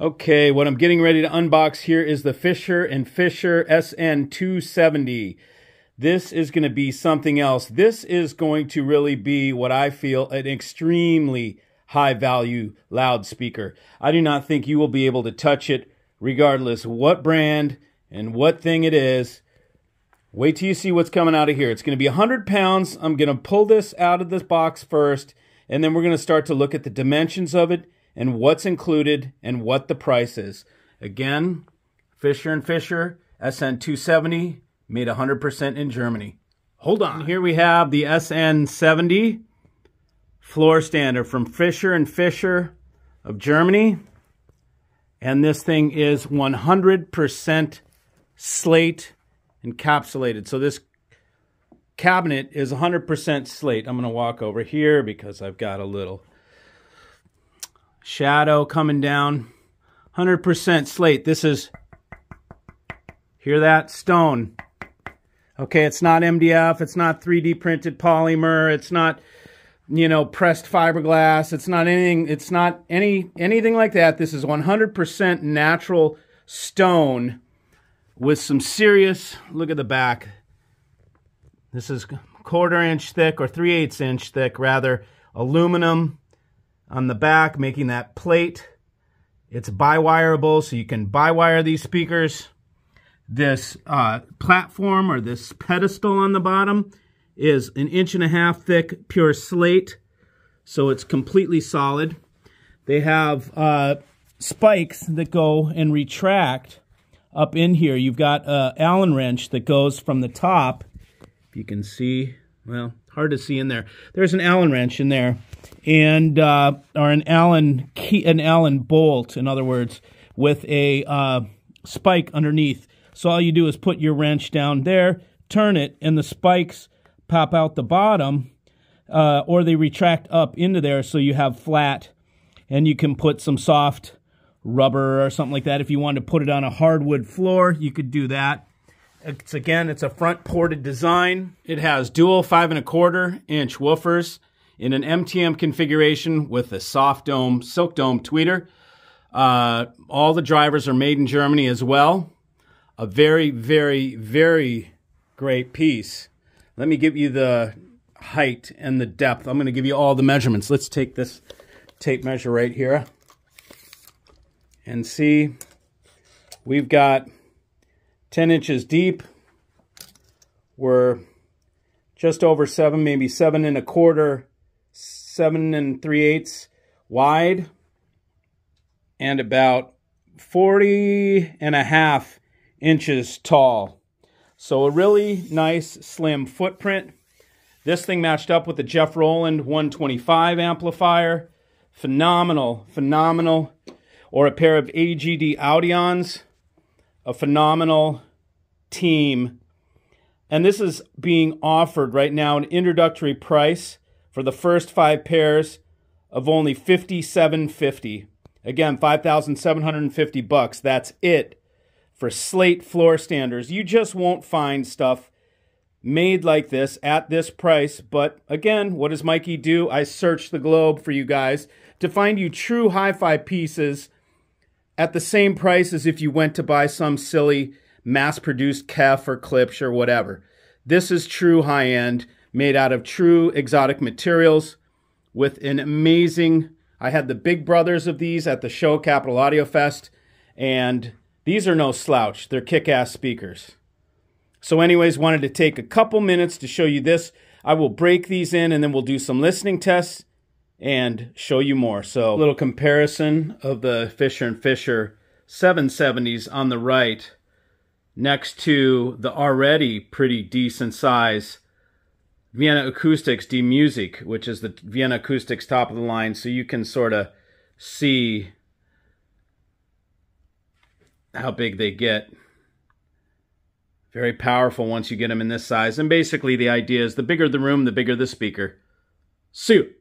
Okay, what I'm getting ready to unbox here is the Fischer and Fischer SN270. This is going to be something else. This is going to really be what I feel an extremely high value loudspeaker. I do not think you will be able to touch it regardless what brand and what thing it is. Wait till you see what's coming out of here. It's going to be 100 pounds. I'm going to pull this out of this box first, and then we're going to start to look at the dimensions of it and what's included and what the price is. Again, Fischer and Fischer SN270 made 100% in Germany. Hold on. Here we have the SN70 floor standard from Fischer and Fischer of Germany. And this thing is 100% slate encapsulated. So this cabinet is 100% slate. I'm going to walk over here because I've got a little shadow coming down. 100% slate. This is, hear that? Stone. Okay, it's not MDF. It's not 3D printed polymer. It's not, you know, pressed fiberglass. It's not anything. It's not any anything like that. This is 100% natural stone with some serious, look at the back. This is quarter inch thick or 3 eighths inch thick rather, aluminum on the back, making that plate. It's bi-wireable, so you can bi-wire these speakers. This uh, platform or this pedestal on the bottom is an inch and a half thick pure slate, so it's completely solid. They have uh, spikes that go and retract up in here. You've got a Allen wrench that goes from the top, if you can see, well, hard to see in there. There's an Allen wrench in there, and uh, or an Allen key, an Allen bolt, in other words, with a uh, spike underneath. So all you do is put your wrench down there, turn it, and the spikes pop out the bottom, uh, or they retract up into there, so you have flat, and you can put some soft rubber or something like that. If you wanted to put it on a hardwood floor, you could do that. It's again, it's a front ported design. It has dual five and a quarter inch woofers in an MTM configuration with a soft dome, silk dome tweeter. Uh, all the drivers are made in Germany as well. A very, very, very great piece. Let me give you the height and the depth. I'm going to give you all the measurements. Let's take this tape measure right here and see we've got 10 inches deep. We're just over seven, maybe seven and a quarter, seven and three eighths wide, and about 40 and a half inches tall. So a really nice slim footprint. This thing matched up with the Jeff Rowland 125 amplifier. Phenomenal, phenomenal. Or a pair of AGD Audions a phenomenal team. And this is being offered right now an introductory price for the first five pairs of only 5750. Again, 5750 bucks. That's it for slate floor standers. You just won't find stuff made like this at this price. But again, what does Mikey do? I search the globe for you guys to find you true hi-fi pieces at the same price as if you went to buy some silly mass-produced Kef or Klipsch or whatever. This is true high-end, made out of true exotic materials with an amazing... I had the big brothers of these at the show, Capital Audio Fest, and these are no slouch. They're kick-ass speakers. So anyways, wanted to take a couple minutes to show you this. I will break these in and then we'll do some listening tests and show you more. So a little comparison of the Fischer and Fischer 770s on the right next to the already pretty decent size Vienna Acoustics D Music, which is the Vienna Acoustics top of the line. So you can sort of see how big they get. Very powerful once you get them in this size. And basically the idea is the bigger the room, the bigger the speaker. You.